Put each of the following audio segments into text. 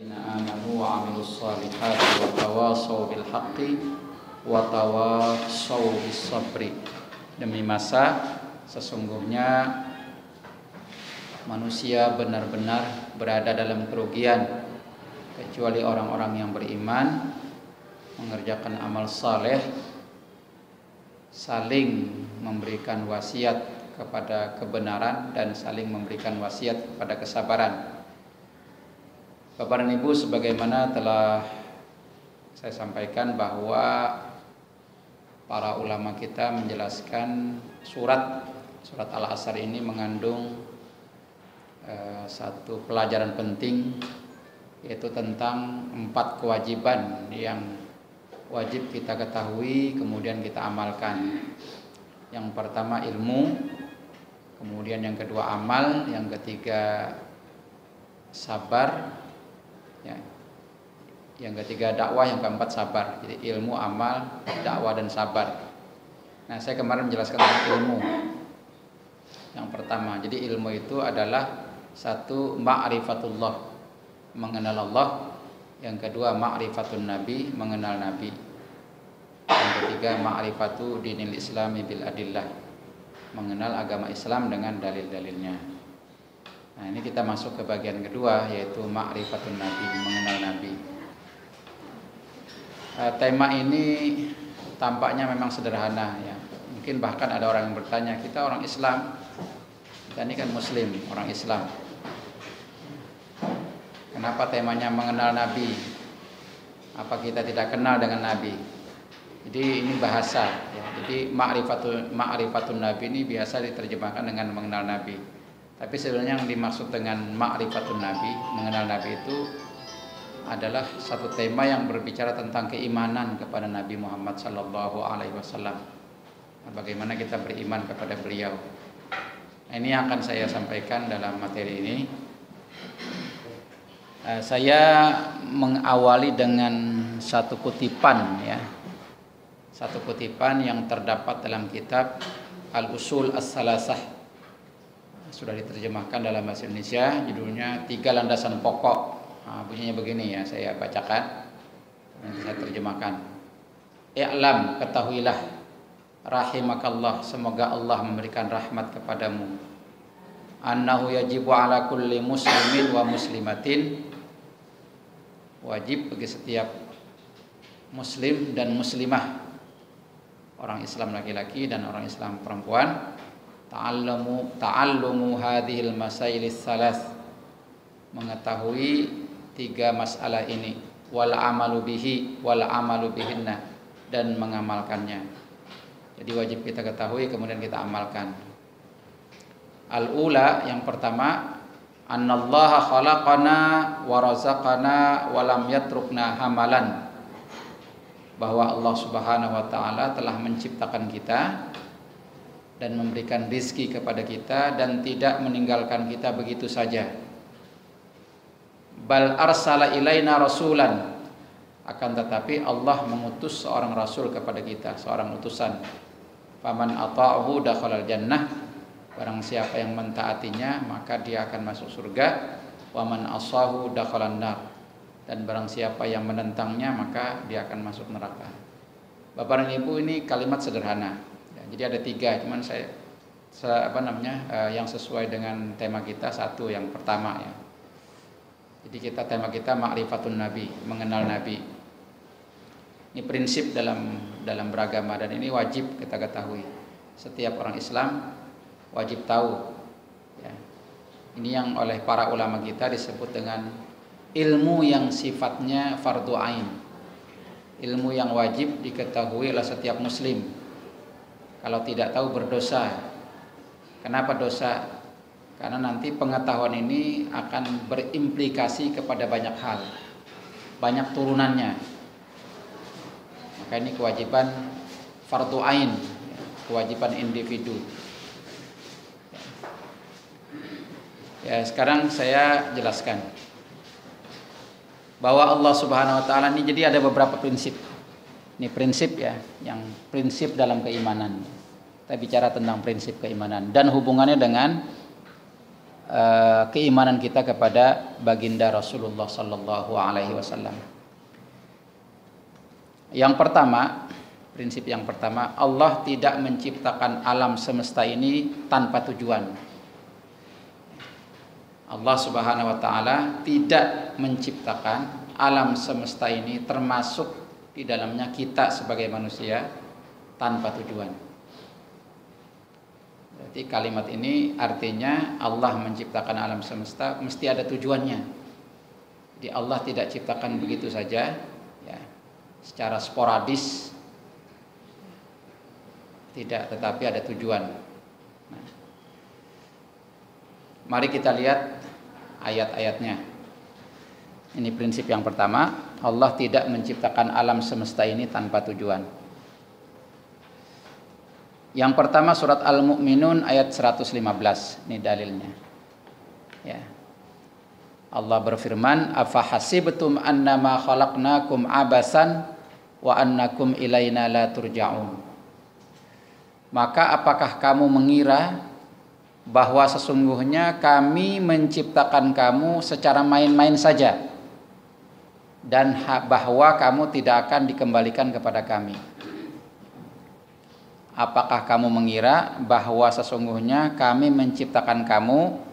آمنوا وعملوا الصالحات وتواصوا بالحق وتواصوا بالصبر demi masa sesungguhnya manusia benar-benar berada dalam kerugian kecuali orang-orang yang beriman mengerjakan amal saleh saling memberikan wasiat kepada kebenaran dan saling memberikan wasiat kepada kesabaran Bapak dan Ibu sebagaimana telah saya sampaikan bahwa para ulama kita menjelaskan surat surat Al-Asr ini mengandung uh, satu pelajaran penting yaitu tentang empat kewajiban yang wajib kita ketahui kemudian kita amalkan. Yang pertama ilmu, kemudian yang kedua amal, yang ketiga sabar, ya. Yang ketiga dakwah, yang keempat sabar. Jadi ilmu, amal, dakwah dan sabar. Nah, saya kemarin menjelaskan tentang ilmu. Yang pertama, jadi ilmu itu adalah satu ma'rifatullah, mengenal Allah. Yang kedua ma'rifatun nabi, mengenal nabi. Yang ketiga ma'rifatu dinil islami bil adillah, mengenal agama Islam dengan dalil-dalilnya. Nah, ini kita masuk ke bagian kedua yaitu ma'rifatun nabi, mengenal nabi. Uh, tema ini tampaknya memang sederhana ya. Mungkin bahkan ada orang yang bertanya, kita orang Islam. Kita ini kan muslim, orang Islam. Kenapa temanya mengenal nabi? Apa kita tidak kenal dengan nabi? Jadi ini bahasa ya. Jadi ma'rifatun ma'rifatun nabi ini biasa diterjemahkan dengan mengenal nabi. Tapi sebenarnya yang dimaksud dengan ma'rifatun nabi, mengenal nabi itu adalah satu tema yang berbicara tentang keimanan kepada Nabi Muhammad sallallahu alaihi wasallam. Bagaimana kita beriman kepada beliau. Nah, ini yang akan saya sampaikan dalam materi ini. Uh, saya mengawali dengan satu kutipan ya. Satu kutipan yang terdapat dalam kitab Al-Usul As-Salasah sudah diterjemahkan dalam bahasa Indonesia. Judulnya tiga landasan pokok. Nah, bunyinya begini ya saya bacakan. Nanti saya terjemahkan. I'lam ketahuilah. Rahimakallah semoga Allah memberikan rahmat kepadamu. Annahu yajibu ala kulli muslimin wa muslimatin. Wajib bagi setiap muslim dan muslimah. Orang Islam laki-laki dan orang Islam perempuan ta'allamu ta'allumu hadhil masailis salas mengetahui tiga masalah ini wal amalu bihi wal amalu bihinna dan mengamalkannya. Jadi wajib kita ketahui kemudian kita amalkan. Al-ula yang pertama annallaha khalaqana wa razaqana wa lam yatrukna hamalan. Bahwa Allah Subhanahu wa taala telah menciptakan kita dan memberikan rizki kepada kita dan tidak meninggalkan kita begitu saja. Bal arsala ilaina rasulan akan tetapi Allah mengutus seorang rasul kepada kita, seorang utusan. Faman ata'ahu dakhalal jannah. Barang siapa yang mentaatinya maka dia akan masuk surga. Waman asahu dakhalan nar. Dan barang siapa yang menentangnya maka dia akan masuk neraka. Bapak dan Ibu ini kalimat sederhana jadi ada tiga, cuman saya se, apa namanya uh, yang sesuai dengan tema kita satu yang pertama ya. Jadi kita tema kita ma'rifatun nabi, mengenal nabi. Ini prinsip dalam dalam beragama dan ini wajib kita ketahui. Setiap orang Islam wajib tahu. Ya. Ini yang oleh para ulama kita disebut dengan ilmu yang sifatnya fardu ain. Ilmu yang wajib diketahui oleh setiap muslim kalau tidak tahu berdosa. Kenapa dosa? Karena nanti pengetahuan ini akan berimplikasi kepada banyak hal. Banyak turunannya. Maka ini kewajiban fardu ain, kewajiban individu. Ya, sekarang saya jelaskan bahwa Allah Subhanahu wa taala ini jadi ada beberapa prinsip. Ini prinsip ya, yang prinsip dalam keimanan. Kita bicara tentang prinsip keimanan dan hubungannya dengan uh, keimanan kita kepada baginda Rasulullah sallallahu alaihi wasallam. Yang pertama, prinsip yang pertama, Allah tidak menciptakan alam semesta ini tanpa tujuan. Allah Subhanahu wa taala tidak menciptakan alam semesta ini termasuk di dalamnya kita sebagai manusia tanpa tujuan. Berarti kalimat ini artinya Allah menciptakan alam semesta mesti ada tujuannya. Jadi Allah tidak ciptakan begitu saja ya, secara sporadis tidak tetapi ada tujuan. Nah, mari kita lihat ayat-ayatnya. Ini prinsip yang pertama, Allah tidak menciptakan alam semesta ini tanpa tujuan. Yang pertama surat Al-Mu'minun ayat 115. Ini dalilnya. Ya. Allah berfirman, "Afa hasibtum annama khalaqnakum abasan wa annakum ilaina la turja'un?" Maka apakah kamu mengira bahwa sesungguhnya kami menciptakan kamu secara main-main saja dan bahwa kamu tidak akan dikembalikan kepada kami? Apakah kamu mengira bahwa sesungguhnya kami menciptakan kamu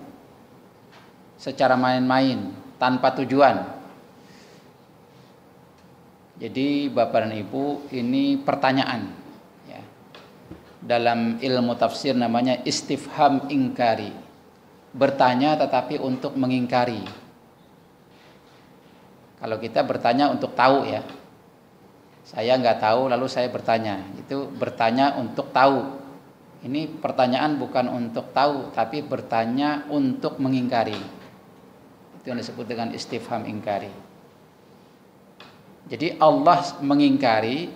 secara main-main tanpa tujuan? Jadi Bapak dan Ibu ini pertanyaan ya. Dalam ilmu tafsir namanya istifham ingkari Bertanya tetapi untuk mengingkari Kalau kita bertanya untuk tahu ya saya nggak tahu lalu saya bertanya. Itu bertanya untuk tahu. Ini pertanyaan bukan untuk tahu tapi bertanya untuk mengingkari. Itu yang disebut dengan istifham ingkari. Jadi Allah mengingkari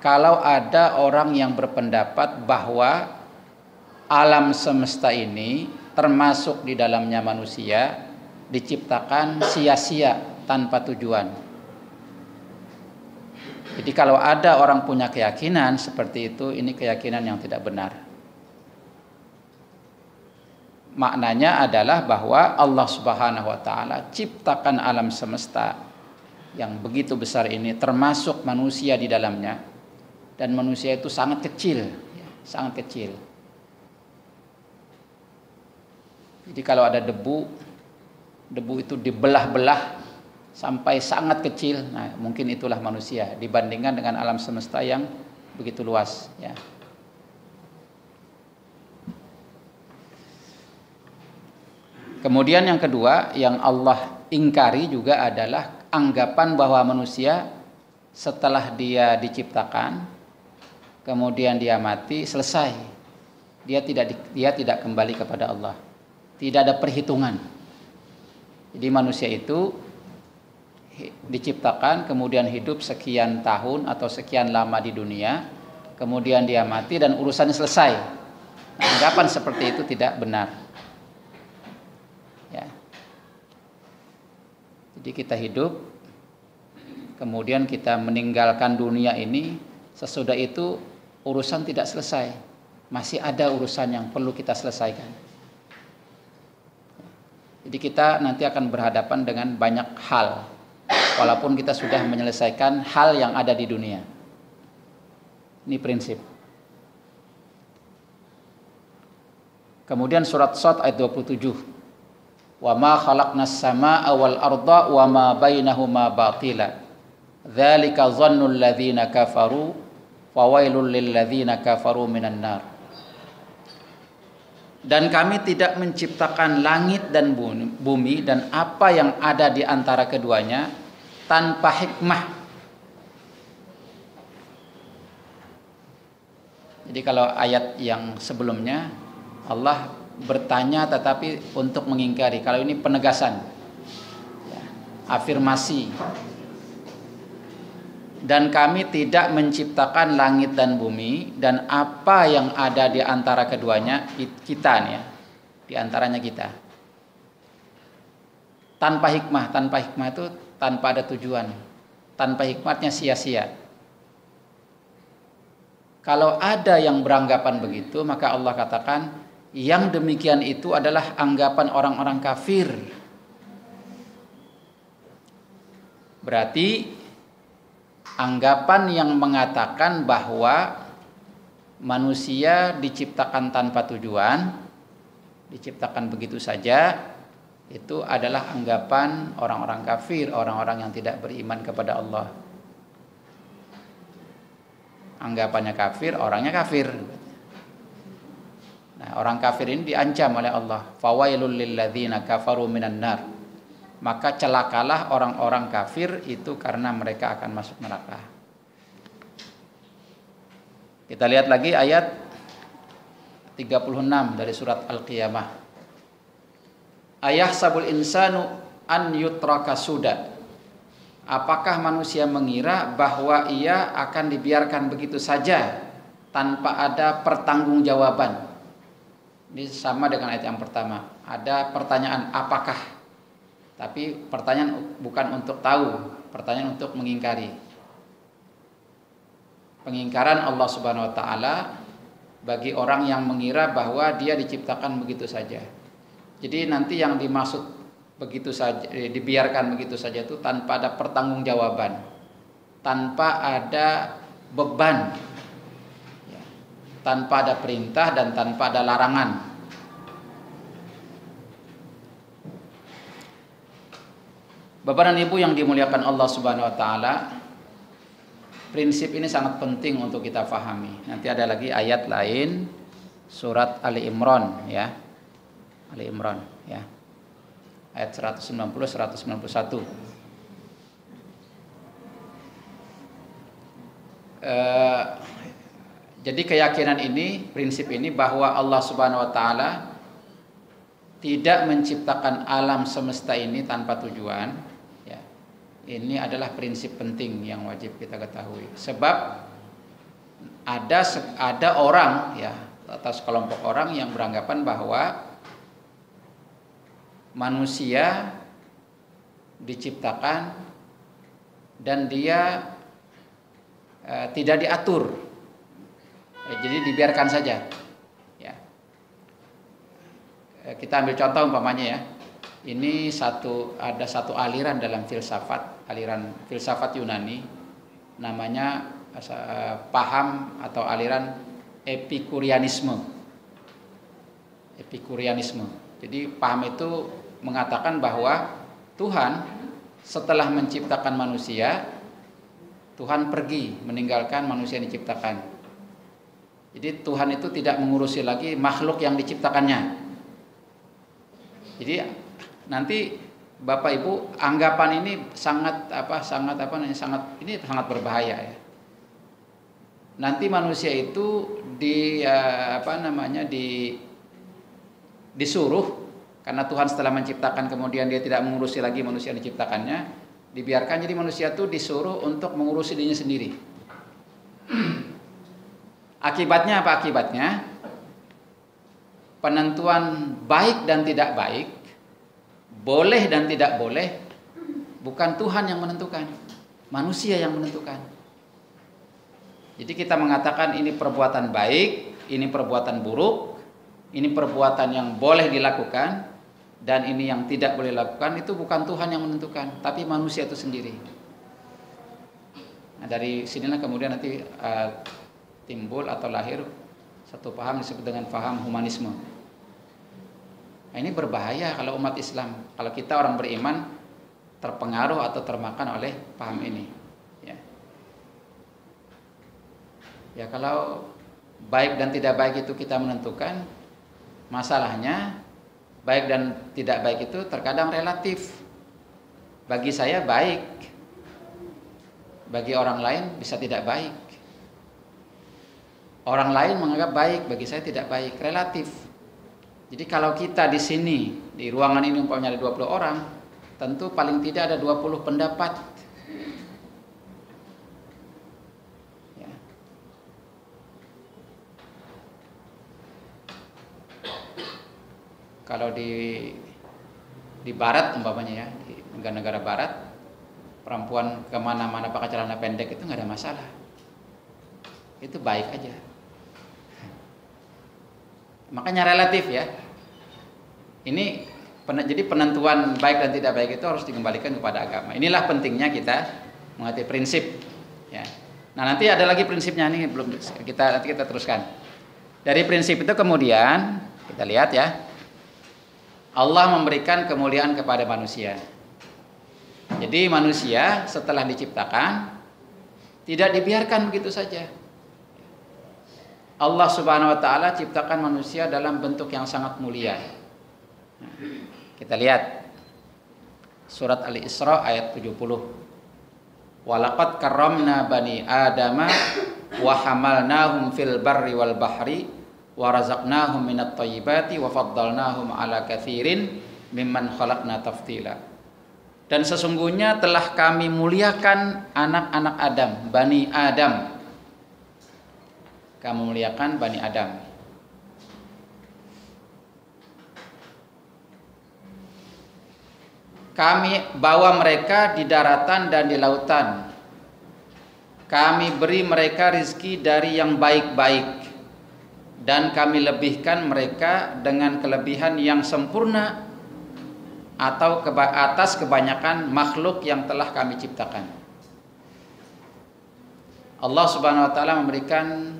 kalau ada orang yang berpendapat bahwa alam semesta ini termasuk di dalamnya manusia diciptakan sia-sia tanpa tujuan jadi kalau ada orang punya keyakinan seperti itu, ini keyakinan yang tidak benar. Maknanya adalah bahwa Allah Subhanahu wa taala ciptakan alam semesta yang begitu besar ini termasuk manusia di dalamnya dan manusia itu sangat kecil, sangat kecil. Jadi kalau ada debu, debu itu dibelah-belah sampai sangat kecil. Nah, mungkin itulah manusia dibandingkan dengan alam semesta yang begitu luas, ya. Kemudian yang kedua yang Allah ingkari juga adalah anggapan bahwa manusia setelah dia diciptakan kemudian dia mati selesai. Dia tidak dia tidak kembali kepada Allah. Tidak ada perhitungan. Jadi manusia itu diciptakan kemudian hidup sekian tahun atau sekian lama di dunia kemudian dia mati dan urusannya selesai. Anggapan seperti itu tidak benar. Ya. Jadi kita hidup kemudian kita meninggalkan dunia ini sesudah itu urusan tidak selesai. Masih ada urusan yang perlu kita selesaikan. Jadi kita nanti akan berhadapan dengan banyak hal walaupun kita sudah menyelesaikan hal yang ada di dunia. Ini prinsip. Kemudian surat Sot ayat 27. Wa ma khalaqnas samaa wal arda wa ma bainahuma batila. Dzalika dhannul ladzina kafaru wa wailul lil ladzina kafaru minan nar. Dan kami tidak menciptakan langit dan bumi dan apa yang ada di antara keduanya tanpa hikmah. Jadi kalau ayat yang sebelumnya Allah bertanya tetapi untuk mengingkari. Kalau ini penegasan, ya, afirmasi. Dan kami tidak menciptakan langit dan bumi dan apa yang ada di antara keduanya kita nih ya, di antaranya kita. Tanpa hikmah, tanpa hikmah itu tanpa ada tujuan, tanpa hikmatnya sia-sia. Kalau ada yang beranggapan begitu, maka Allah katakan yang demikian itu adalah anggapan orang-orang kafir. Berarti anggapan yang mengatakan bahwa manusia diciptakan tanpa tujuan, diciptakan begitu saja, itu adalah anggapan orang-orang kafir, orang-orang yang tidak beriman kepada Allah. Anggapannya kafir, orangnya kafir. Nah, orang kafir ini diancam oleh Allah. Fawailul lilladzina kafaru minan nar. Maka celakalah orang-orang kafir itu karena mereka akan masuk neraka. Kita lihat lagi ayat 36 dari surat Al-Qiyamah. Ayah sabul insanu an yutraka suda. Apakah manusia mengira bahwa ia akan dibiarkan begitu saja tanpa ada pertanggungjawaban? Ini sama dengan ayat yang pertama. Ada pertanyaan apakah? Tapi pertanyaan bukan untuk tahu, pertanyaan untuk mengingkari. Pengingkaran Allah Subhanahu wa taala bagi orang yang mengira bahwa dia diciptakan begitu saja. Jadi nanti yang dimaksud begitu saja eh, dibiarkan begitu saja itu tanpa ada pertanggungjawaban, tanpa ada beban tanpa ada perintah dan tanpa ada larangan. Bapak dan Ibu yang dimuliakan Allah Subhanahu wa taala, prinsip ini sangat penting untuk kita fahami. Nanti ada lagi ayat lain surat Ali Imran ya. Ali Imran ya. Ayat 190 191. Uh, jadi keyakinan ini, prinsip ini bahwa Allah Subhanahu wa taala tidak menciptakan alam semesta ini tanpa tujuan. Ini adalah prinsip penting yang wajib kita ketahui. Sebab ada ada orang ya atau sekelompok orang yang beranggapan bahwa manusia diciptakan dan dia eh, tidak diatur Eh, jadi dibiarkan saja. Ya. Eh, kita ambil contoh umpamanya ya. Ini satu ada satu aliran dalam filsafat, aliran filsafat Yunani namanya paham atau aliran epikurianisme. Epikurianisme. Jadi paham itu mengatakan bahwa Tuhan setelah menciptakan manusia, Tuhan pergi meninggalkan manusia yang diciptakan jadi Tuhan itu tidak mengurusi lagi makhluk yang diciptakannya. Jadi nanti Bapak Ibu anggapan ini sangat apa sangat apa sangat ini sangat berbahaya ya. Nanti manusia itu di eh, apa namanya di disuruh karena Tuhan setelah menciptakan kemudian dia tidak mengurusi lagi manusia yang diciptakannya, dibiarkan jadi manusia itu disuruh untuk mengurusi dirinya sendiri. Akibatnya apa akibatnya? Penentuan baik dan tidak baik, boleh dan tidak boleh, bukan Tuhan yang menentukan, manusia yang menentukan. Jadi kita mengatakan ini perbuatan baik, ini perbuatan buruk, ini perbuatan yang boleh dilakukan dan ini yang tidak boleh dilakukan itu bukan Tuhan yang menentukan, tapi manusia itu sendiri. Nah, dari sinilah kemudian nanti uh, timbul atau lahir satu paham disebut dengan paham humanisme. Nah, ini berbahaya kalau umat Islam, kalau kita orang beriman terpengaruh atau termakan oleh paham ini. Ya, ya kalau baik dan tidak baik itu kita menentukan, masalahnya baik dan tidak baik itu terkadang relatif. Bagi saya baik, bagi orang lain bisa tidak baik. Orang lain menganggap baik, bagi saya tidak baik, relatif. Jadi kalau kita di sini, di ruangan ini umpamanya ada 20 orang, tentu paling tidak ada 20 pendapat. Ya. Kalau di di barat umpamanya ya, di negara-negara barat, perempuan ke mana-mana pakai celana pendek itu nggak ada masalah. Itu baik aja Makanya relatif ya. Ini jadi penentuan baik dan tidak baik itu harus dikembalikan kepada agama. Inilah pentingnya kita mengerti prinsip. Ya. Nah nanti ada lagi prinsipnya nih belum kita nanti kita teruskan. Dari prinsip itu kemudian kita lihat ya. Allah memberikan kemuliaan kepada manusia. Jadi manusia setelah diciptakan tidak dibiarkan begitu saja. Allah Subhanahu wa taala ciptakan manusia dalam bentuk yang sangat mulia. Kita lihat surat Al-Isra ayat 70. Walaqad karramna bani adama wa hamalnahum fil barri wal bahri wa razaqnahum minat thayyibati wa faddalnahum ala katsirin mimman khalaqna taftila. Dan sesungguhnya telah kami muliakan anak-anak Adam, Bani Adam. Kami muliakan Bani Adam. Kami bawa mereka di daratan dan di lautan. Kami beri mereka rizki dari yang baik-baik dan kami lebihkan mereka dengan kelebihan yang sempurna atau keba atas kebanyakan makhluk yang telah kami ciptakan. Allah Subhanahu wa taala memberikan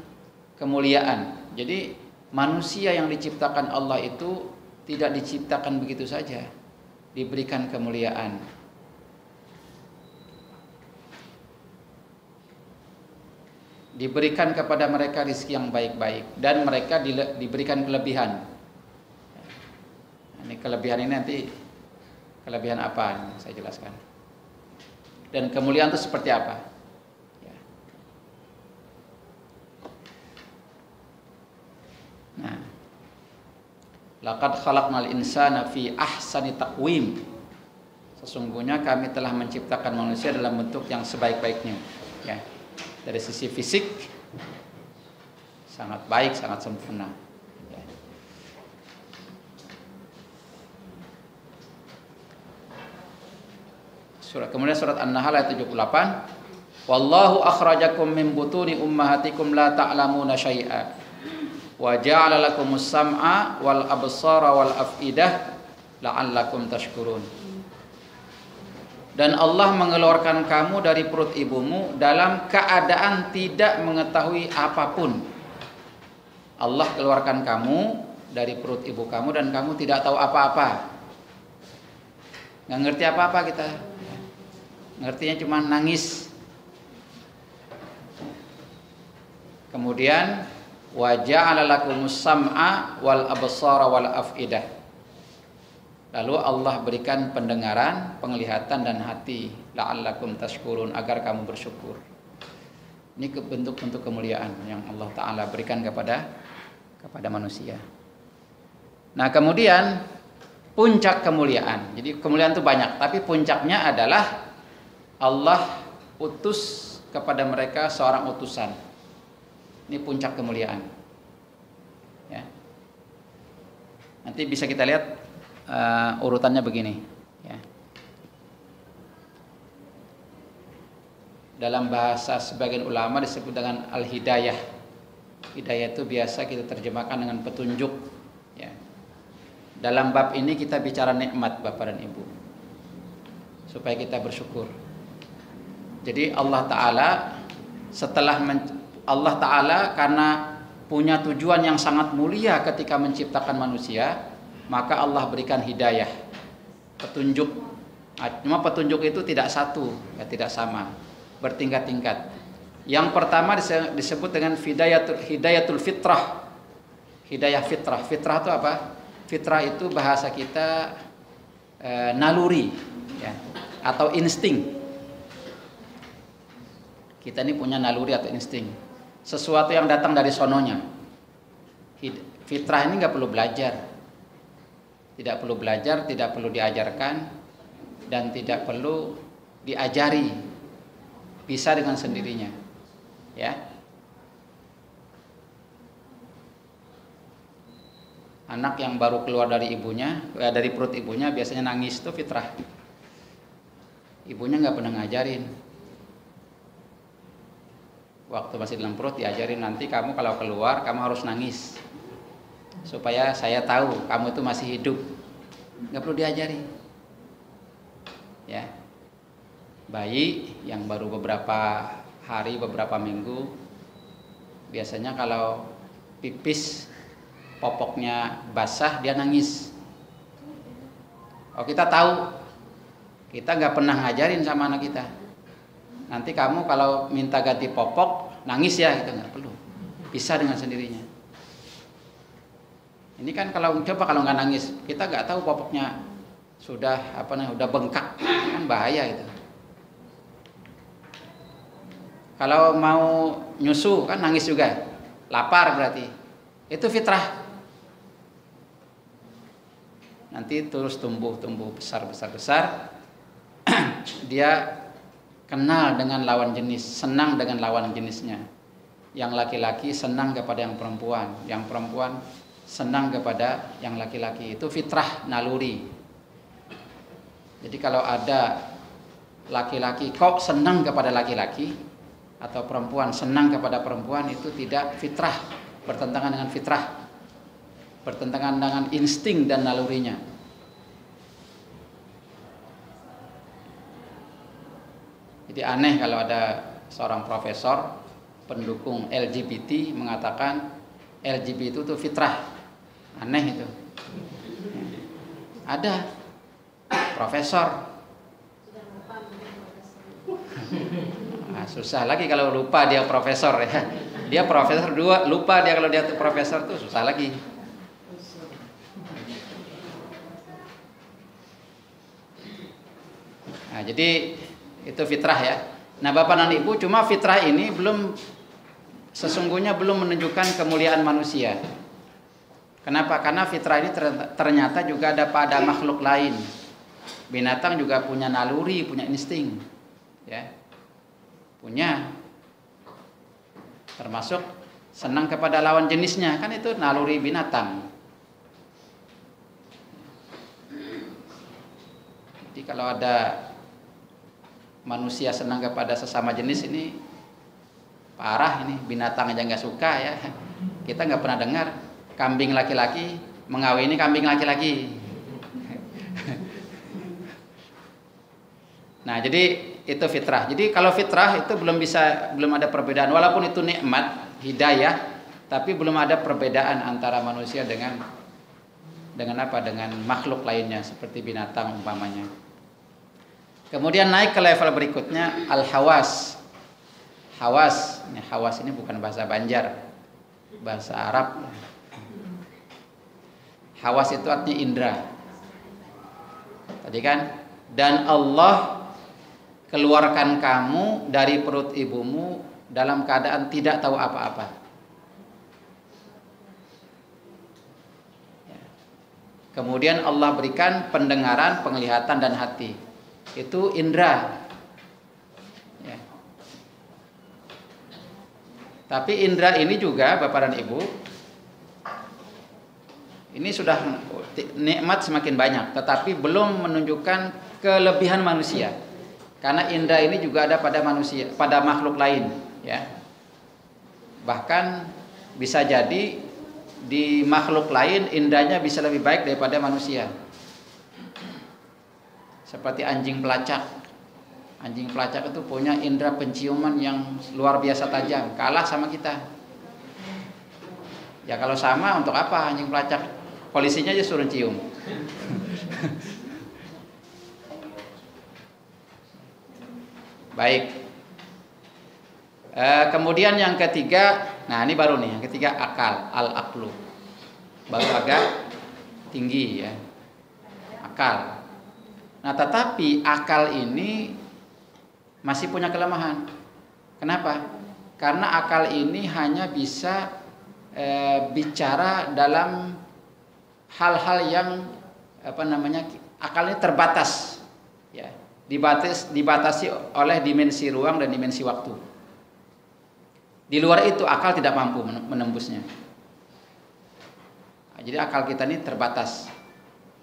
kemuliaan. Jadi manusia yang diciptakan Allah itu tidak diciptakan begitu saja diberikan kemuliaan. Diberikan kepada mereka rizki yang baik-baik dan mereka diberikan kelebihan. Ini kelebihan ini nanti kelebihan apa? Saya jelaskan. Dan kemuliaan itu seperti apa? Nah, Laqad khalaqnal insana fi ahsani taqwim. Sesungguhnya kami telah menciptakan manusia dalam bentuk yang sebaik-baiknya. Ya. Dari sisi fisik sangat baik, sangat sempurna. Ya. Surat kemudian surat An-Nahl ayat 78. Wallahu akhrajakum min butuni ummahatikum la ta'lamuna syai'a wa ja'ala lakumus sam'a dan Allah mengeluarkan kamu dari perut ibumu dalam keadaan tidak mengetahui apa pun. Allah keluarkan kamu dari perut ibu kamu dan kamu tidak tahu apa-apa. Nggak ngerti apa-apa kita. Ngertinya cuma nangis. Kemudian wa ja'ala lakumus sam'a wal wal. Lalu Allah berikan pendengaran, penglihatan dan hati la'allakum tashkurun agar kamu bersyukur. Ini bentuk-bentuk kemuliaan yang Allah taala berikan kepada kepada manusia. Nah, kemudian puncak kemuliaan. Jadi kemuliaan itu banyak, tapi puncaknya adalah Allah utus kepada mereka seorang utusan ini puncak kemuliaan. Ya. Nanti bisa kita lihat uh, urutannya begini. Ya. Dalam bahasa sebagian ulama disebut dengan al-hidayah. Hidayah itu biasa kita terjemahkan dengan petunjuk. Ya. Dalam bab ini kita bicara nikmat Bapak dan Ibu. Supaya kita bersyukur. Jadi Allah Ta'ala setelah Allah Ta'ala karena punya tujuan yang sangat mulia ketika menciptakan manusia maka Allah berikan hidayah. Petunjuk. Cuma petunjuk itu tidak satu ya tidak sama. Bertingkat-tingkat. Yang pertama disebut dengan hidayatul, hidayatul fitrah. Hidayah fitrah. Fitrah itu apa? Fitrah itu bahasa kita e, naluri ya atau insting. Kita ini punya naluri atau insting sesuatu yang datang dari sononya. Fitrah ini nggak perlu belajar, tidak perlu belajar, tidak perlu diajarkan, dan tidak perlu diajari, bisa dengan sendirinya, ya. Anak yang baru keluar dari ibunya, ya dari perut ibunya biasanya nangis itu fitrah. Ibunya nggak pernah ngajarin, waktu masih dalam perut diajarin nanti kamu kalau keluar kamu harus nangis supaya saya tahu kamu itu masih hidup. Nggak perlu diajari. Ya. Bayi yang baru beberapa hari, beberapa minggu biasanya kalau pipis popoknya basah dia nangis. Oh kita tahu, kita nggak pernah ngajarin sama anak kita. Nanti kamu kalau minta ganti popok nangis ya gitu nggak perlu, bisa dengan sendirinya. Ini kan kalau coba kalau nggak nangis, kita nggak tahu popoknya sudah apa namanya udah bengkak kan bahaya itu. Kalau mau nyusu kan nangis juga, lapar berarti itu fitrah. Nanti terus tumbuh tumbuh besar besar besar, dia kenal dengan lawan jenis, senang dengan lawan jenisnya. Yang laki-laki senang kepada yang perempuan, yang perempuan senang kepada yang laki-laki itu fitrah naluri. Jadi kalau ada laki-laki kok senang kepada laki-laki atau perempuan senang kepada perempuan itu tidak fitrah, bertentangan dengan fitrah. Bertentangan dengan insting dan nalurinya. Jadi aneh kalau ada seorang profesor pendukung LGBT mengatakan LGBT itu fitrah. Aneh itu. Ada profesor. Nah, susah lagi kalau lupa dia profesor ya. Dia profesor dua lupa dia kalau dia profesor tuh susah lagi. Nah jadi itu fitrah ya nah bapak dan ibu cuma fitrah ini belum sesungguhnya belum menunjukkan kemuliaan manusia Kenapa? Karena fitrah ini ternyata juga ada pada makhluk lain. Binatang juga punya naluri, punya insting. Ya. Punya. Termasuk senang kepada lawan jenisnya, kan itu naluri binatang. Jadi kalau ada manusia senang kepada sesama jenis ini parah ini binatang aja nggak suka ya kita nggak pernah dengar kambing laki-laki mengawini kambing laki-laki. Nah, jadi itu fitrah. Jadi kalau fitrah itu belum bisa belum ada perbedaan walaupun itu nikmat, hidayah, tapi belum ada perbedaan antara manusia dengan dengan apa? Dengan makhluk lainnya seperti binatang umpamanya. Kemudian naik ke level berikutnya al-hawas. Hawas, ini hawas ini bukan bahasa Banjar, bahasa Arab. Hawas itu artinya indera. Tadi kan dan Allah keluarkan kamu dari perut ibumu dalam keadaan tidak tahu apa-apa. Ya. Kemudian Allah berikan pendengaran, penglihatan dan hati. Itu indera. Ya. Tapi indera ini juga Bapak dan Ibu ini sudah nikmat semakin banyak, tetapi belum menunjukkan kelebihan manusia. Karena indra ini juga ada pada manusia, pada makhluk lain, ya. Bahkan bisa jadi di makhluk lain indranya bisa lebih baik daripada manusia. Seperti anjing pelacak. Anjing pelacak itu punya indera penciuman yang luar biasa tajam, kalah sama kita. Ya kalau sama untuk apa anjing pelacak? Polisinya aja suruh cium. Baik. E, kemudian yang ketiga nah ini baru nih yang ketiga akal al aklu baru agak tinggi ya. Akal nah tetapi akal ini masih punya kelemahan. Kenapa? Karena akal ini hanya bisa e, bicara dalam hal-hal yang apa namanya akalnya terbatas ya. Dibatas dibatasi oleh dimensi ruang dan dimensi waktu. Di luar itu akal tidak mampu menembusnya. Nah, jadi akal kita ini terbatas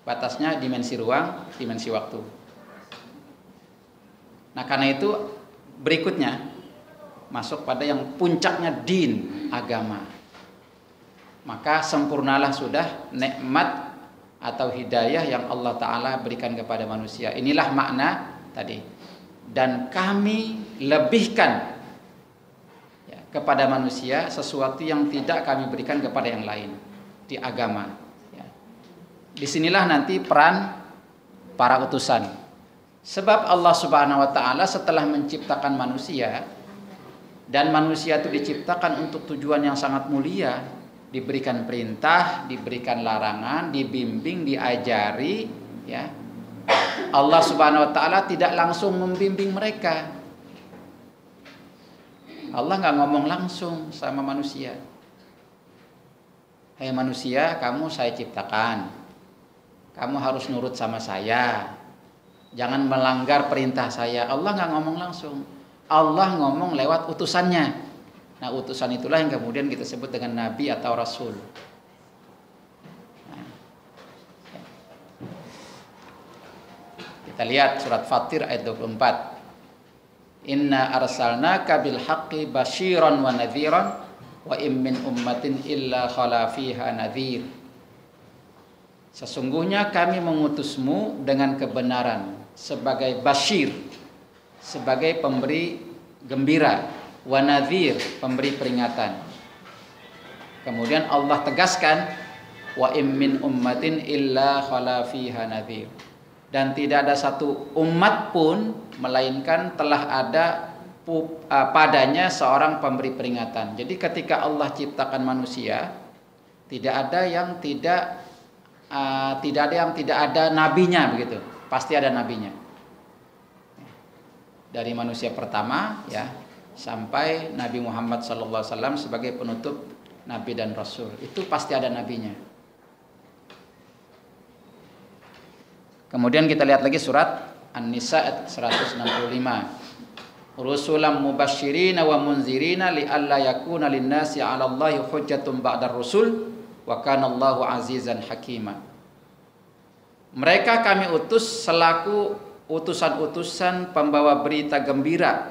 batasnya dimensi ruang dimensi waktu nah karena itu berikutnya masuk pada yang puncaknya din agama maka sempurnalah sudah nikmat atau hidayah yang Allah taala berikan kepada manusia. Inilah makna tadi. Dan kami lebihkan ya, kepada manusia sesuatu yang tidak kami berikan kepada yang lain di agama. Di sinilah nanti peran para utusan. Sebab Allah Subhanahu wa taala setelah menciptakan manusia dan manusia itu diciptakan untuk tujuan yang sangat mulia, diberikan perintah, diberikan larangan, dibimbing, diajari, ya. Allah Subhanahu wa taala tidak langsung membimbing mereka. Allah nggak ngomong langsung sama manusia. Hai hey manusia, kamu saya ciptakan. Kamu harus nurut sama saya. Jangan melanggar perintah saya. Allah nggak ngomong langsung. Allah ngomong lewat utusannya. Nah, utusan itulah yang kemudian kita sebut dengan nabi atau rasul. Nah. Kita lihat surat Fatir ayat 24. Inna arsalnaka bil haqqi basyiran wa nadhiran wa im min ummatin illa khala fiha nadhir. Sesungguhnya kami mengutusmu dengan kebenaran sebagai basyir, sebagai pemberi gembira, wanadhir, pemberi peringatan. Kemudian Allah tegaskan wa min ummatin illa khala fiha nadhir. Dan tidak ada satu umat pun melainkan telah ada padanya seorang pemberi peringatan. Jadi ketika Allah ciptakan manusia, tidak ada yang tidak uh, tidak ada yang tidak ada nabinya begitu pasti ada nabinya. Dari manusia pertama ya sampai Nabi Muhammad SAW sebagai penutup nabi dan rasul itu pasti ada nabinya. Kemudian kita lihat lagi surat An-Nisa 165. Rusulam mubasyirina wa munzirina li alla yakuna lin-nasi 'ala Allahi hujjatun ba'da rusul wa kana Allahu azizan hakima. Mereka kami utus selaku utusan-utusan pembawa berita gembira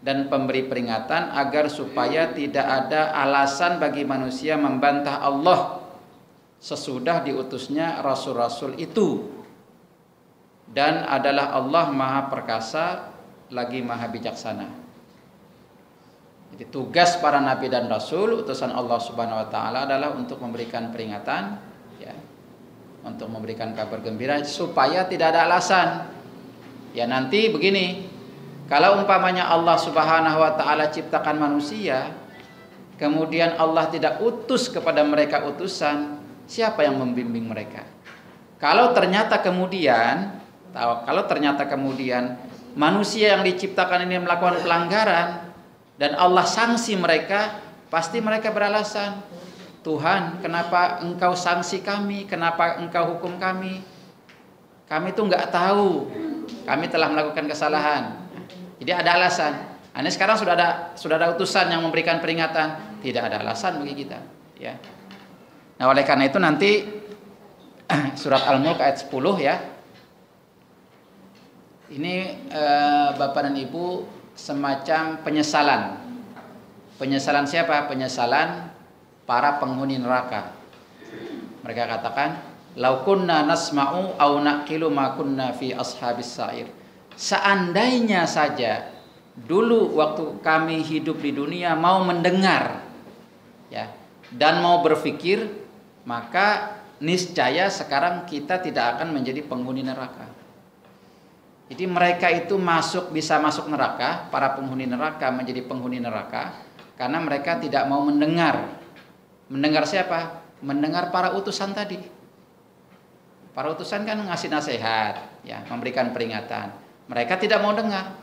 dan pemberi peringatan agar supaya tidak ada alasan bagi manusia membantah Allah sesudah diutusnya rasul-rasul itu dan adalah Allah Maha Perkasa lagi Maha Bijaksana. Jadi tugas para nabi dan rasul utusan Allah Subhanahu wa taala adalah untuk memberikan peringatan untuk memberikan kabar gembira supaya tidak ada alasan. Ya nanti begini, kalau umpamanya Allah Subhanahu wa taala ciptakan manusia, kemudian Allah tidak utus kepada mereka utusan, siapa yang membimbing mereka? Kalau ternyata kemudian, kalau ternyata kemudian manusia yang diciptakan ini melakukan pelanggaran dan Allah sanksi mereka, pasti mereka beralasan Tuhan, kenapa engkau sanksi kami? Kenapa engkau hukum kami? Kami itu nggak tahu. Kami telah melakukan kesalahan. Jadi ada alasan. Nah, ini sekarang sudah ada sudah ada utusan yang memberikan peringatan. Tidak ada alasan bagi kita. Ya. Nah oleh karena itu nanti surat Al-Mulk ayat 10 ya. Ini eh, Bapak dan Ibu semacam penyesalan. Penyesalan siapa? Penyesalan para penghuni neraka. Mereka katakan, "Lau kunna nasma'u au naqilu ma kunna fi ashabis sa'ir." Seandainya saja dulu waktu kami hidup di dunia mau mendengar ya dan mau berpikir, maka niscaya sekarang kita tidak akan menjadi penghuni neraka. Jadi mereka itu masuk bisa masuk neraka, para penghuni neraka menjadi penghuni neraka karena mereka tidak mau mendengar Mendengar siapa? Mendengar para utusan tadi. Para utusan kan ngasih nasihat, ya, memberikan peringatan. Mereka tidak mau dengar,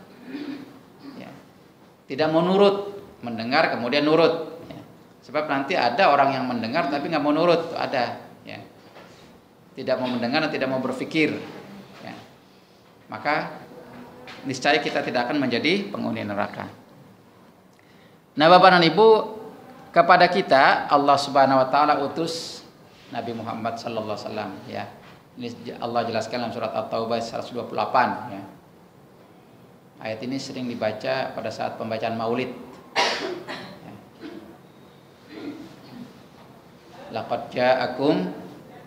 ya. tidak mau nurut, mendengar kemudian nurut. Ya. Sebab nanti ada orang yang mendengar tapi nggak mau nurut, ada. Ya. Tidak mau mendengar dan tidak mau berpikir. Maka niscaya kita tidak akan menjadi penghuni neraka. Nah, Bapak dan Ibu, kepada kita Allah Subhanahu wa taala utus Nabi Muhammad sallallahu alaihi wasallam ya. Ini Allah jelaskan dalam surat At-Taubah 128 ya. Ayat ini sering dibaca pada saat pembacaan Maulid. Laqad ja'akum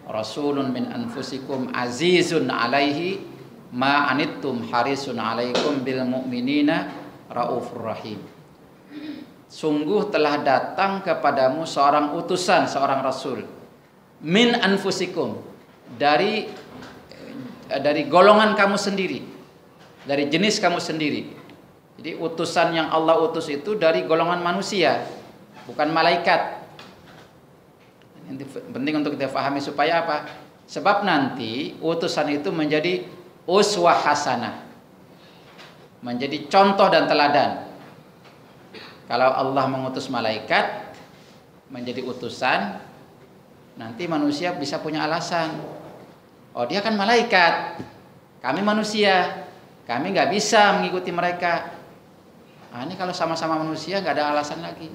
rasulun min anfusikum azizun alaihi ma anittum harisun alaikum bil mu'minina raufur rahim. Sungguh telah datang kepadamu seorang utusan seorang rasul. Min anfusikum. Dari dari golongan kamu sendiri. Dari jenis kamu sendiri. Jadi utusan yang Allah utus itu dari golongan manusia bukan malaikat. Ini penting untuk kita pahami supaya apa? Sebab nanti utusan itu menjadi uswah hasanah. Menjadi contoh dan teladan. Kalau Allah mengutus malaikat menjadi utusan nanti manusia bisa punya alasan. Oh dia kan malaikat. Kami manusia. Kami nggak bisa mengikuti mereka. Nah, ini kalau sama-sama manusia nggak ada alasan lagi.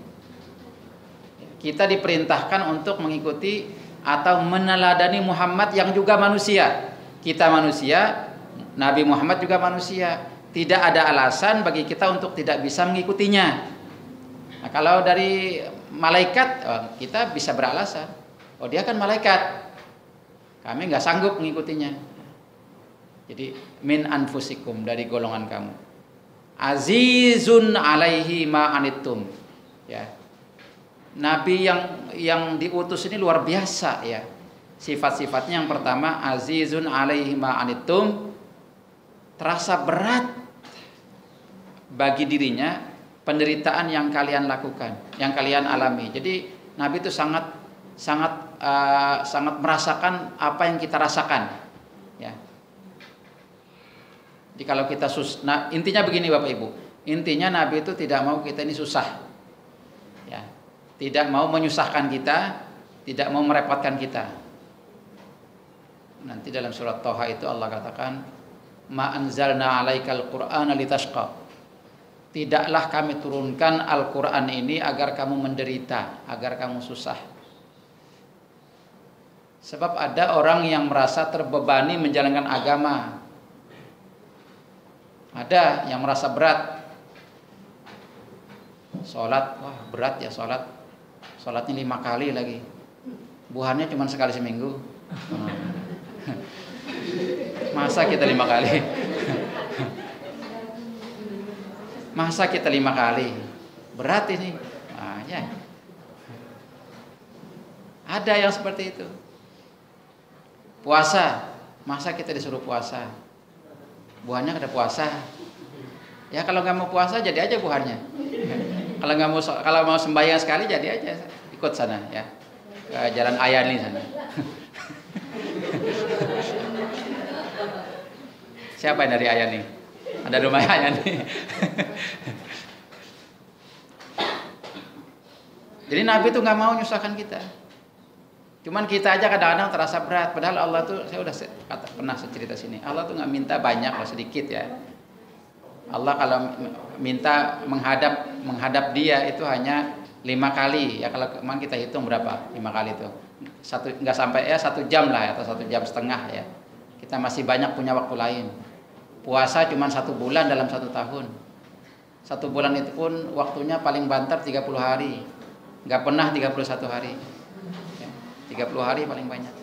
Kita diperintahkan untuk mengikuti atau meneladani Muhammad yang juga manusia. Kita manusia Nabi Muhammad juga manusia. Tidak ada alasan bagi kita untuk tidak bisa mengikutinya. Nah, kalau dari malaikat, oh, kita bisa beralasan. Oh dia kan malaikat. Kami nggak sanggup mengikutinya. Jadi min anfusikum dari golongan kamu. Azizun alaihi ma anittum. Ya. Nabi yang yang diutus ini luar biasa ya. Sifat-sifatnya yang pertama azizun alaihi ma anittum terasa berat bagi dirinya penderitaan yang kalian lakukan, yang kalian alami. Jadi Nabi itu sangat sangat uh, sangat merasakan apa yang kita rasakan. Ya. Jadi kalau kita sus, nah intinya begini Bapak Ibu, intinya Nabi itu tidak mau kita ini susah, ya, tidak mau menyusahkan kita, tidak mau merepotkan kita. Nanti dalam surat Toha itu Allah katakan ma anzalna alaikal qur'ana litashqa. Tidaklah kami turunkan Al-Qur'an ini agar kamu menderita agar kamu susah. Sebab ada orang yang merasa terbebani menjalankan agama. Ada yang merasa berat. Sholat wah berat ya sholat. Sholatnya lima kali lagi. Buahnya cuma sekali seminggu Masa kita lima kali? Masa kita lima kali? Berat ini. Nah, ya. Ada yang seperti itu. Puasa. Masa kita disuruh puasa? Buahnya ada puasa. Ya kalau nggak mau puasa jadi aja buahnya. kalau nggak mau kalau mau sembahyang sekali jadi aja ikut sana ya ke jalan Ayani sana. Siapa yang dari ayah nih? Ada rumah ayah nih. Jadi Nabi itu nggak mau nyusahkan kita. Cuman kita aja kadang-kadang terasa berat. Padahal Allah tuh saya udah kata, pernah cerita sini. Allah tuh nggak minta banyak loh sedikit ya. Allah kalau minta menghadap menghadap dia itu hanya lima kali ya kalau kemarin kita hitung berapa lima kali itu satu nggak sampai ya satu jam lah atau satu jam setengah ya kita masih banyak punya waktu lain. Puasa cuma satu bulan dalam satu tahun. Satu bulan itu pun waktunya paling banter 30 hari. Nggak pernah 31 hari. Ya, 30 hari paling banyak.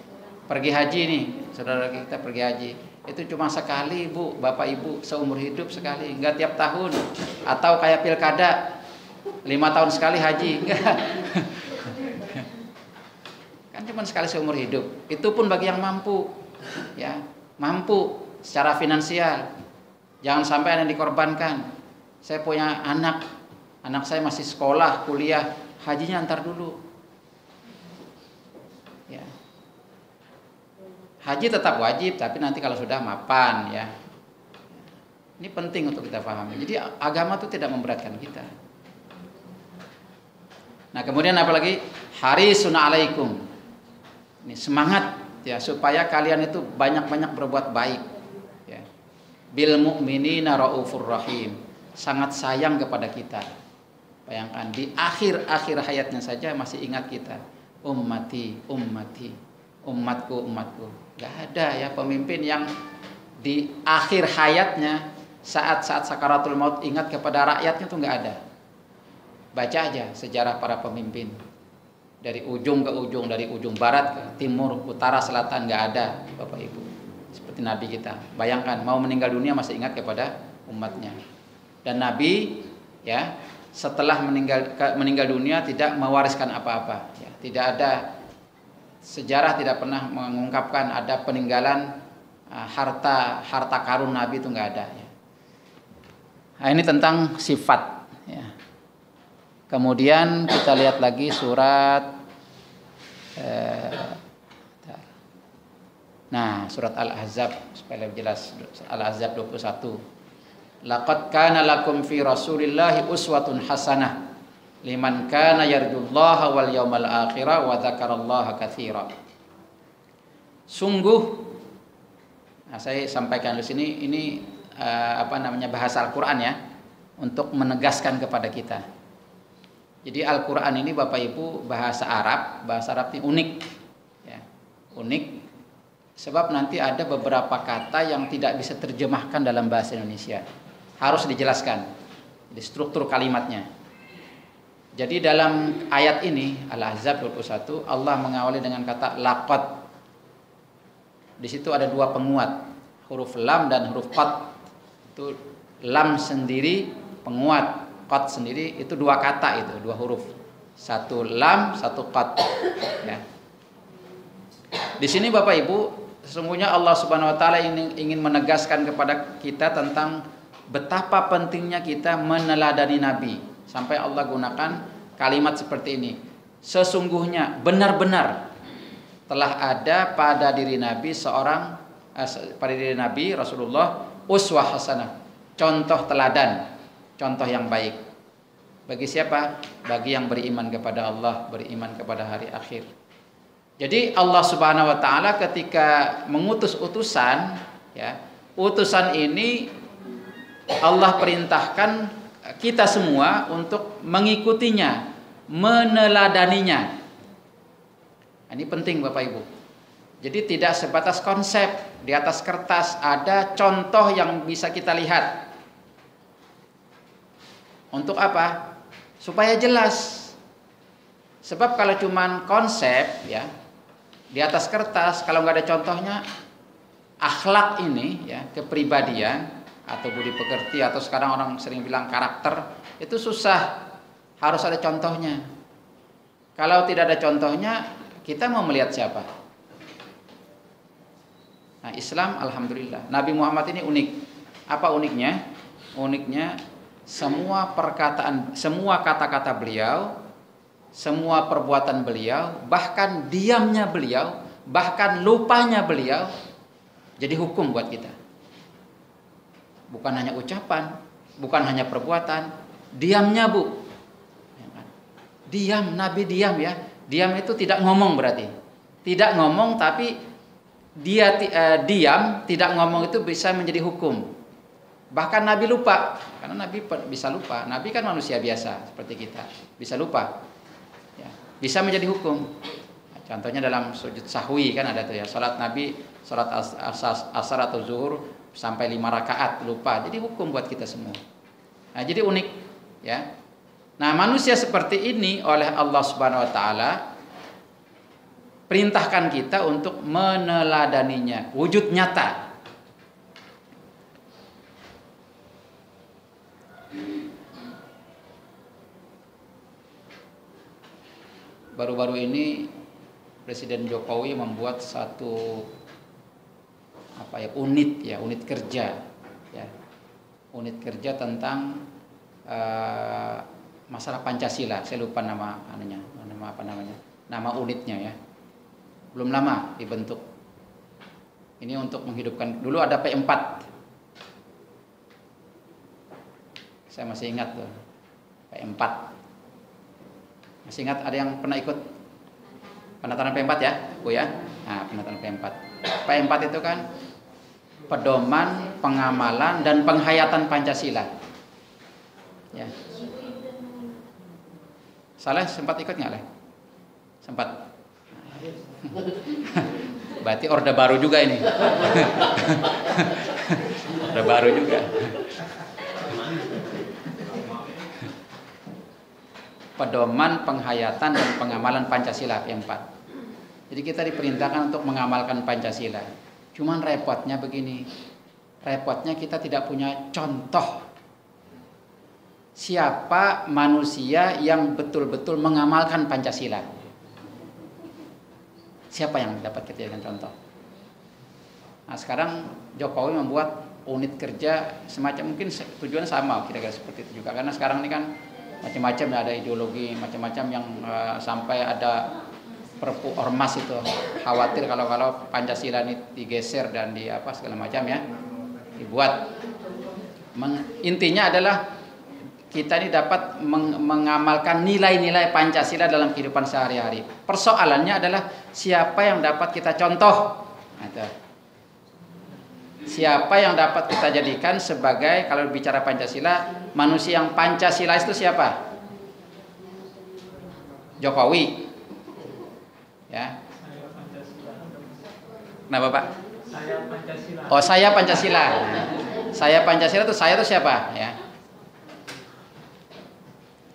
Pergi haji nih saudara kita pergi haji. Itu cuma sekali bu. Bapak ibu seumur hidup sekali. Nggak tiap tahun. Atau kayak pilkada lima tahun sekali haji. Enggak kan cuma sekali seumur hidup. Itu pun bagi yang mampu ya mampu secara finansial. Jangan sampai ada dikorbankan. Saya punya anak, anak saya masih sekolah, kuliah, hajinya antar dulu. Ya. Haji tetap wajib, tapi nanti kalau sudah mapan ya. Ini penting untuk kita pahami. Jadi agama itu tidak memberatkan kita. Nah kemudian apalagi hari sunnah alaikum. Ini semangat ya supaya kalian itu banyak-banyak berbuat baik. Bil mu'minina raufur rahim. Sangat sayang kepada kita. Bayangkan di akhir-akhir hayatnya saja masih ingat kita. Ummati ummati umatku umatku gak ada ya pemimpin yang di akhir hayatnya saat-saat sakaratul maut ingat kepada rakyatnya tuh nggak ada. Baca aja sejarah para pemimpin dari ujung ke ujung, dari ujung barat ke timur, utara, selatan nggak ada, Bapak Ibu. Seperti Nabi kita. Bayangkan mau meninggal dunia masih ingat kepada umatnya. Dan Nabi ya setelah meninggal meninggal dunia tidak mewariskan apa-apa. Ya, tidak ada sejarah tidak pernah mengungkapkan ada peninggalan uh, harta harta karun Nabi itu nggak ada. Ya. Nah, ini tentang sifat. Ya. Kemudian kita lihat lagi surat Nah, surat Al-Ahzab supaya lebih jelas Al-Ahzab 21. Laqad kana lakum fi Rasulillahi uswatun hasanah liman kana yarjullaha wal yawmal akhirah wa dzakarallaha katsira. Sungguh Nah, saya sampaikan di sini ini uh, apa namanya bahasa Al-Qur'an ya untuk menegaskan kepada kita jadi Al-Quran ini Bapak Ibu bahasa Arab, bahasa Arab ini unik, ya, unik. Sebab nanti ada beberapa kata yang tidak bisa terjemahkan dalam bahasa Indonesia, harus dijelaskan. Jadi struktur kalimatnya. Jadi dalam ayat ini Al-Ahzab 21 Allah mengawali dengan kata laqad. Di situ ada dua penguat, huruf lam dan huruf qad. Itu lam sendiri penguat, Qad sendiri itu dua kata itu, dua huruf. Satu lam, satu qad. Ya. Di sini Bapak Ibu, sesungguhnya Allah Subhanahu wa taala ingin, ingin menegaskan kepada kita tentang betapa pentingnya kita meneladani nabi. Sampai Allah gunakan kalimat seperti ini. Sesungguhnya benar-benar telah ada pada diri nabi seorang eh, pada diri nabi Rasulullah uswah hasanah, contoh teladan contoh yang baik. Bagi siapa? Bagi yang beriman kepada Allah, beriman kepada hari akhir. Jadi Allah Subhanahu wa taala ketika mengutus utusan, ya, utusan ini Allah perintahkan kita semua untuk mengikutinya, meneladaninya. Ini penting Bapak Ibu. Jadi tidak sebatas konsep di atas kertas, ada contoh yang bisa kita lihat. Untuk apa? Supaya jelas. Sebab kalau cuman konsep ya di atas kertas kalau nggak ada contohnya akhlak ini ya kepribadian atau budi pekerti atau sekarang orang sering bilang karakter itu susah. Harus ada contohnya. Kalau tidak ada contohnya kita mau melihat siapa? Nah Islam alhamdulillah. Nabi Muhammad ini unik. Apa uniknya? Uniknya semua perkataan, semua kata-kata beliau, semua perbuatan beliau, bahkan diamnya beliau, bahkan lupanya beliau jadi hukum buat kita. Bukan hanya ucapan, bukan hanya perbuatan, diamnya Bu. Ya kan? Diam, Nabi diam ya. Diam itu tidak ngomong berarti. Tidak ngomong tapi dia eh, diam, tidak ngomong itu bisa menjadi hukum. Bahkan Nabi lupa, karena Nabi bisa lupa. Nabi kan manusia biasa seperti kita, bisa lupa. Ya, bisa menjadi hukum. Contohnya dalam sujud sahwi kan ada tuh ya, salat Nabi, salat asar atau zuhur sampai lima rakaat lupa. Jadi hukum buat kita semua. Nah, jadi unik ya. Nah, manusia seperti ini oleh Allah Subhanahu wa taala perintahkan kita untuk meneladaninya, wujud nyata baru-baru ini Presiden Jokowi membuat satu apa ya unit ya unit kerja ya. Unit kerja tentang uh, masalah Pancasila. Saya lupa nama anunya nama apa namanya nama unitnya ya. Belum lama dibentuk. Ini untuk menghidupkan dulu ada P4 saya masih ingat tuh P4 masih ingat ada yang pernah ikut penataran P4 ya, Bu ya? Nah, penataran P4. P4 itu kan pedoman, pengamalan dan penghayatan Pancasila. Ya. Salah sempat ikut nggak, Leh? Sempat. Berarti orde baru juga ini. orde baru juga. Pedoman penghayatan dan pengamalan Pancasila yang empat. Jadi kita diperintahkan untuk mengamalkan Pancasila. Cuman repotnya begini. Repotnya kita tidak punya contoh siapa manusia yang betul-betul mengamalkan Pancasila. Siapa yang dapat kita jadikan contoh? Nah, sekarang Jokowi membuat unit kerja semacam mungkin tujuan sama kira-kira seperti itu juga karena sekarang ini kan macam-macam ya ada ideologi macam-macam yang uh, sampai ada perpu ormas itu. Khawatir kalau kalau Pancasila ini digeser dan di apa segala macam ya dibuat. Meng, intinya adalah kita ini dapat meng, mengamalkan nilai-nilai Pancasila dalam kehidupan sehari-hari. Persoalannya adalah siapa yang dapat kita contoh? Nah. Siapa yang dapat kita jadikan sebagai kalau bicara Pancasila, manusia yang Pancasila itu siapa? Jokowi. Ya. Kenapa Pak? Saya Pancasila. Oh, saya Pancasila. Saya Pancasila itu saya itu siapa? Ya.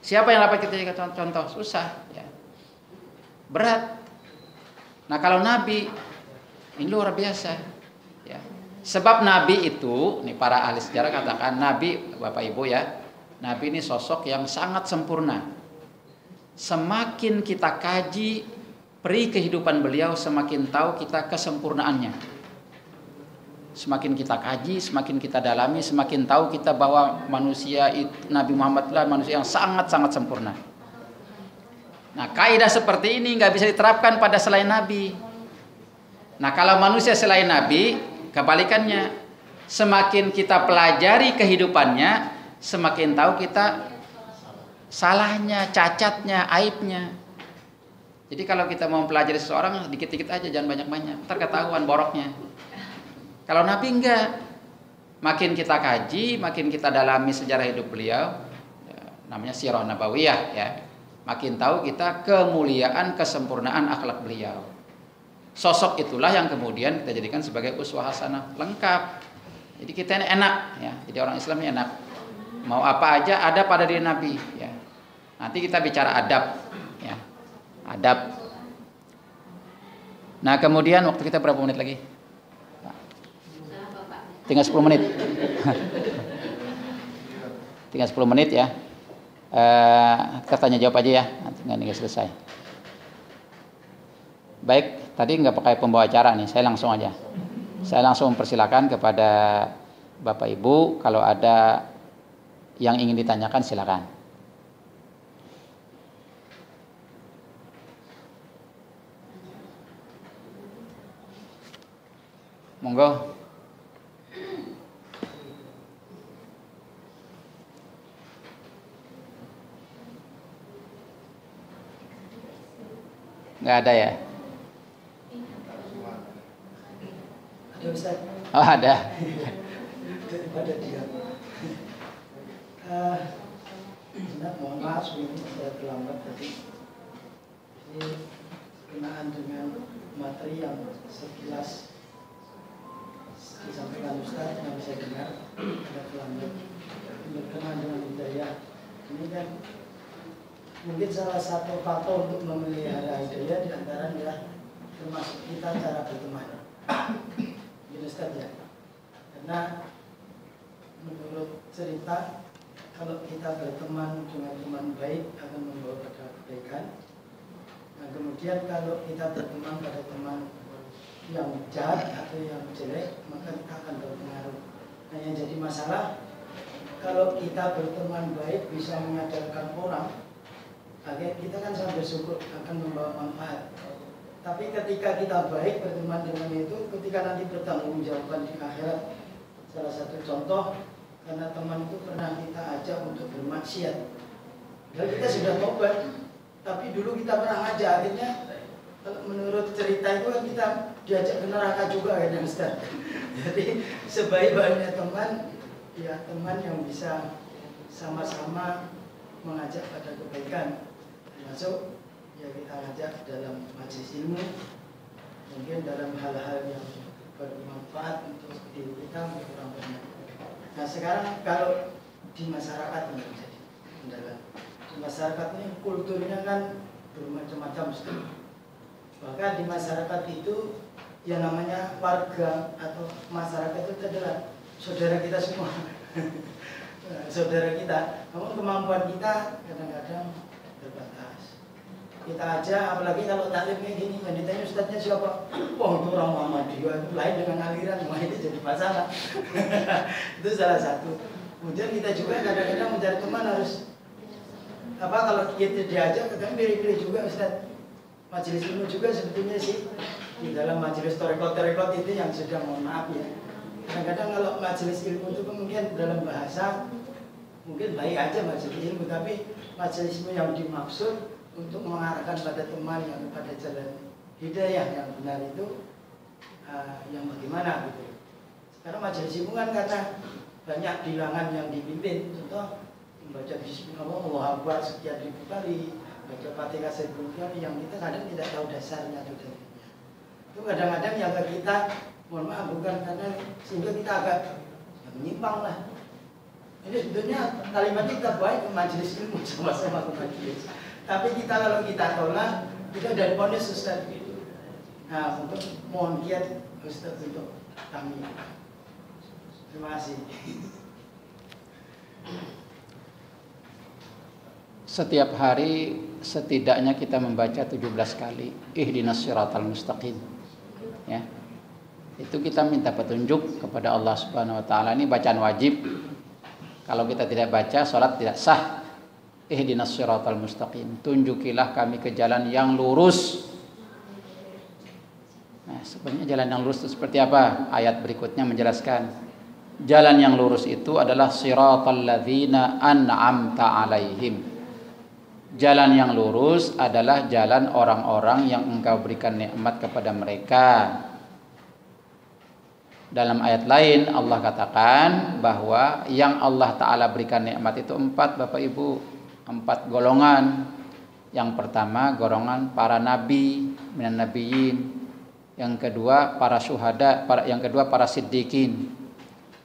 Siapa yang dapat kita jadikan contoh? Susah. Ya. Berat. Nah kalau Nabi ini luar biasa Sebab Nabi itu, nih para ahli sejarah katakan Nabi, Bapak Ibu ya, Nabi ini sosok yang sangat sempurna. Semakin kita kaji peri kehidupan beliau, semakin tahu kita kesempurnaannya. Semakin kita kaji, semakin kita dalami, semakin tahu kita bahwa manusia itu Nabi Muhammad adalah manusia yang sangat-sangat sempurna. Nah, kaidah seperti ini nggak bisa diterapkan pada selain Nabi. Nah, kalau manusia selain Nabi, Kebalikannya, semakin kita pelajari kehidupannya, semakin tahu kita salahnya, cacatnya, aibnya. Jadi kalau kita mau pelajari seseorang dikit-dikit aja, jangan banyak-banyak. Ntar ketahuan boroknya. Kalau Nabi enggak, makin kita kaji, makin kita dalami sejarah hidup beliau, ya, namanya sirah nabawiyah ya. Makin tahu kita kemuliaan, kesempurnaan akhlak beliau. Sosok itulah yang kemudian kita jadikan sebagai uswah hasanah lengkap. Jadi kita ini enak ya. Jadi orang Islam ini enak. Mau apa aja ada pada diri Nabi ya. Nanti kita bicara adab ya. Adab. Nah, kemudian waktu kita berapa menit lagi? Tinggal 10 menit. Tinggal 10 menit ya. Eh, katanya jawab aja ya. Nanti nggak selesai. Baik, Tadi nggak pakai pembawa acara nih, saya langsung aja. Saya langsung mempersilakan kepada Bapak Ibu kalau ada yang ingin ditanyakan silakan. Monggo. Nggak ada ya? Ustaz. Oh ada. Daripada dia. Uh, mohon maaf ini saya terlambat tadi. Ini kenaan dengan materi yang sekilas disampaikan Ustaz yang saya dengar ada terlambat berkenaan dengan hidayah. Ini kan mungkin salah satu faktor untuk memelihara hidayah di antara adalah termasuk kita cara berteman. Ustaz ya. Karena menurut cerita kalau kita berteman dengan teman baik akan membawa pada kebaikan. Nah kemudian kalau kita berteman pada teman yang jahat atau yang jelek maka kita akan berpengaruh. Nah yang jadi masalah kalau kita berteman baik bisa mengajarkan orang agar kita kan sampai syukur akan membawa manfaat tapi ketika kita baik berteman dengan itu, ketika nanti bertanggung jawaban di akhirat, salah satu contoh karena teman itu pernah kita ajak untuk bermaksiat. Dan kita sudah tobat, tapi dulu kita pernah ngajak, akhirnya menurut cerita itu kan kita diajak ke neraka juga kan Ustaz. Jadi sebaik-baiknya teman, ya teman yang bisa sama-sama mengajak pada kebaikan, termasuk ya kita ajak dalam majelis ilmu mungkin dalam hal-hal yang bermanfaat untuk diri kita untuk orang banyak. Nah sekarang kalau di masyarakat menjadi kendala. Masyarakat ini kulturnya kan bermacam-macam bahkan di masyarakat itu yang namanya warga atau masyarakat itu adalah saudara kita semua. Saudara kita. Namun kemampuan kita kadang-kadang kita aja apalagi kalau taklim kayak gini kan ditanya ustadznya siapa? Oh itu orang Muhammadiyah itu lain dengan aliran wah itu jadi masalah. Itu salah satu. Kemudian kita juga kadang-kadang mencari teman harus apa kalau kita diajak kadang pilih-pilih juga Ustaz. Majelis ilmu juga sebetulnya sih di dalam majelis torekot-torekot itu yang sudah mohon maaf ya. Kadang-kadang kalau majelis ilmu itu kemudian dalam bahasa mungkin baik aja majelis ilmu tapi majelis ilmu yang dimaksud untuk mengarahkan pada teman yang pada jalan hidayah yang benar itu uh, yang bagaimana gitu. Sekarang majelis ilmu karena banyak bilangan yang dipimpin. Contoh membaca Bismillah Allah Akbar sekian ribu kali baca Fatihah seribu kali yang kita kadang tidak tahu dasarnya itu itu kadang-kadang yang kita mohon maaf bukan karena sehingga kita agak ya, menyimpang lah. Ini sebetulnya kalimat kita baik ke majelis ilmu sama-sama ke majelis tapi kita kalau kita tolak kita dari ponis Ustaz nah untuk mohon kiat Ustaz untuk kami. Terima kasih. Setiap hari setidaknya kita membaca 17 kali ihdinas siratal mustaqim. Ya. Itu kita minta petunjuk kepada Allah Subhanahu wa taala. Ini bacaan wajib. Kalau kita tidak baca salat tidak sah ihdinas siratal mustaqim. Tunjukilah kami ke jalan yang lurus. Nah sebenarnya jalan yang lurus itu seperti apa? Ayat berikutnya menjelaskan. Jalan yang lurus itu adalah siratal ladzina an'amta alaihim. Jalan yang lurus adalah jalan orang-orang yang engkau berikan nikmat kepada mereka. Dalam ayat lain Allah katakan bahwa yang Allah Ta'ala berikan nikmat itu empat Bapak Ibu Empat golongan. Yang pertama golongan para nabi Minan nabiyin. Yang kedua para syuhada para, Yang kedua para siddiqin.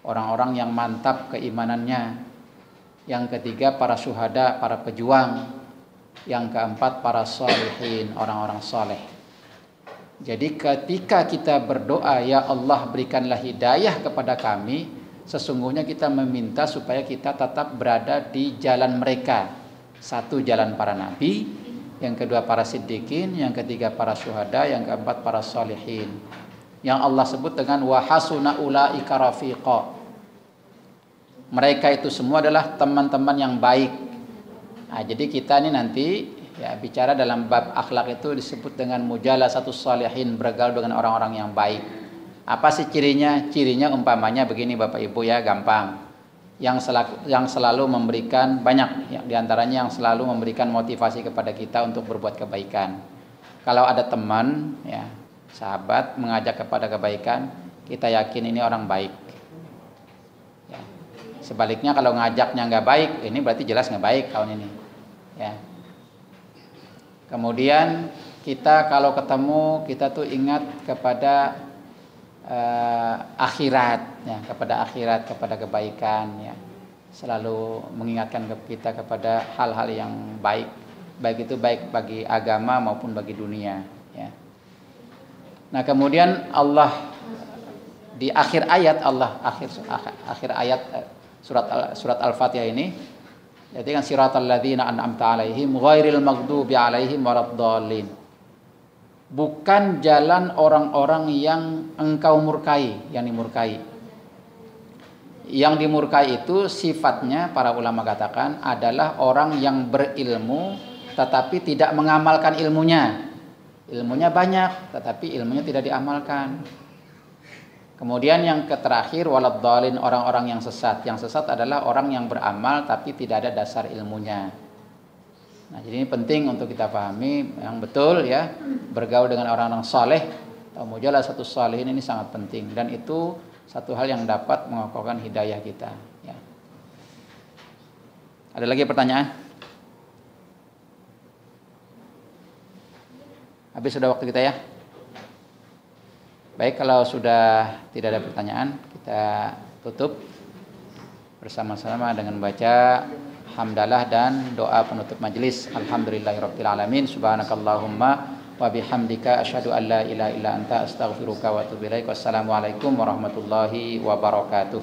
Orang-orang yang mantap keimanannya. Yang ketiga para syuhada Para pejuang. Yang keempat para salihin, orang-orang saleh. Jadi ketika kita berdoa ya Allah berikanlah hidayah kepada kami, sesungguhnya kita meminta supaya kita tetap berada di jalan mereka. Satu jalan para nabi, yang kedua para siddiqin, yang ketiga para syuhada, yang keempat para salihin. Yang Allah sebut dengan wahasuna ulaika rafiqa. Mereka itu semua adalah teman-teman yang baik Nah, jadi kita ini nanti ya bicara dalam bab akhlak itu disebut dengan mujala satu salihin bergaul dengan orang-orang yang baik. Apa sih cirinya? Cirinya umpamanya begini Bapak Ibu ya, gampang. Yang selalu, yang selalu memberikan banyak ya, di antaranya yang selalu memberikan motivasi kepada kita untuk berbuat kebaikan. Kalau ada teman ya, sahabat mengajak kepada kebaikan, kita yakin ini orang baik. Ya. Sebaliknya kalau ngajaknya nggak baik, ini berarti jelas nggak baik tahun ini ya kemudian kita kalau ketemu kita tuh ingat kepada uh, akhirat ya kepada akhirat kepada kebaikan ya selalu mengingatkan kita kepada hal-hal yang baik baik itu baik bagi agama maupun bagi dunia ya nah kemudian Allah di akhir ayat Allah akhir akhir ayat eh, surat surat al-fatihah ini jadi kan siratal ladzina an'amta alaihim ghairil maghdubi alaihim waladdallin. Bukan jalan orang-orang yang engkau murkai, yang dimurkai. Yang dimurkai itu sifatnya para ulama katakan adalah orang yang berilmu tetapi tidak mengamalkan ilmunya. Ilmunya banyak tetapi ilmunya tidak diamalkan. Kemudian yang terakhir waladhalin orang-orang yang sesat. Yang sesat adalah orang yang beramal tapi tidak ada dasar ilmunya. Nah, jadi ini penting untuk kita pahami yang betul ya. Bergaul dengan orang-orang saleh atau mujalah satu salihin ini sangat penting dan itu satu hal yang dapat mengokohkan hidayah kita ya. Ada lagi pertanyaan? Habis sudah waktu kita ya. Baik, kalau sudah tidak ada pertanyaan, kita tutup bersama-sama dengan baca hamdalah dan doa penutup majelis. Alhamdulillahirabbil alamin. Subhanakallahumma wa bihamdika asyhadu an la ilaha illa anta astaghfiruka wa atubu ilaik. Wassalamualaikum warahmatullahi wabarakatuh.